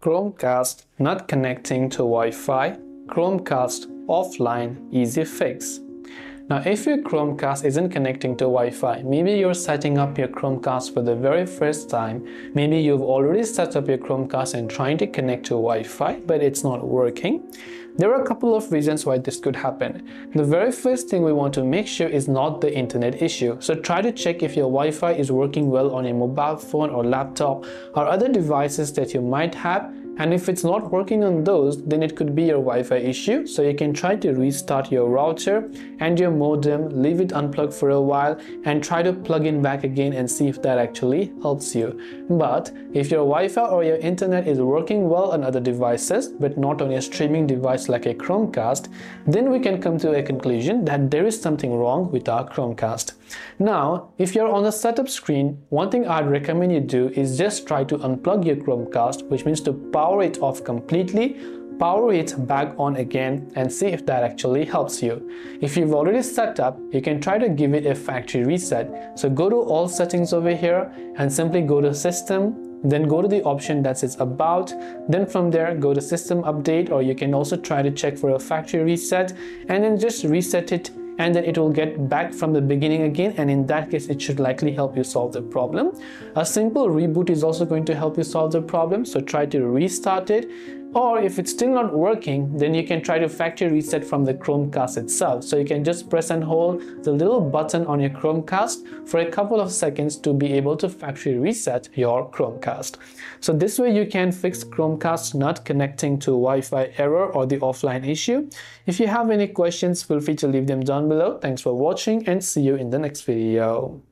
Chromecast not connecting to Wi-Fi, Chromecast offline easy fix. Now if your Chromecast isn't connecting to Wi-Fi, maybe you're setting up your Chromecast for the very first time, maybe you've already set up your Chromecast and trying to connect to Wi-Fi but it's not working. There are a couple of reasons why this could happen. The very first thing we want to make sure is not the internet issue. So try to check if your Wi-Fi is working well on a mobile phone or laptop or other devices that you might have and if it's not working on those then it could be your Wi-Fi issue so you can try to restart your router and your modem leave it unplugged for a while and try to plug in back again and see if that actually helps you. But if your Wi-Fi or your internet is working well on other devices but not on your streaming device like a Chromecast then we can come to a conclusion that there is something wrong with our Chromecast now if you're on the setup screen one thing I'd recommend you do is just try to unplug your Chromecast which means to power it off completely power it back on again and see if that actually helps you. If you've already set up, you can try to give it a factory reset. So go to all settings over here and simply go to system, then go to the option that says about, then from there go to system update or you can also try to check for a factory reset and then just reset it and then it will get back from the beginning again and in that case it should likely help you solve the problem. A simple reboot is also going to help you solve the problem so try to restart it or if it's still not working, then you can try to factory reset from the Chromecast itself. So you can just press and hold the little button on your Chromecast for a couple of seconds to be able to factory reset your Chromecast. So this way you can fix Chromecast not connecting to Wi-Fi error or the offline issue. If you have any questions, feel free to leave them down below. Thanks for watching and see you in the next video.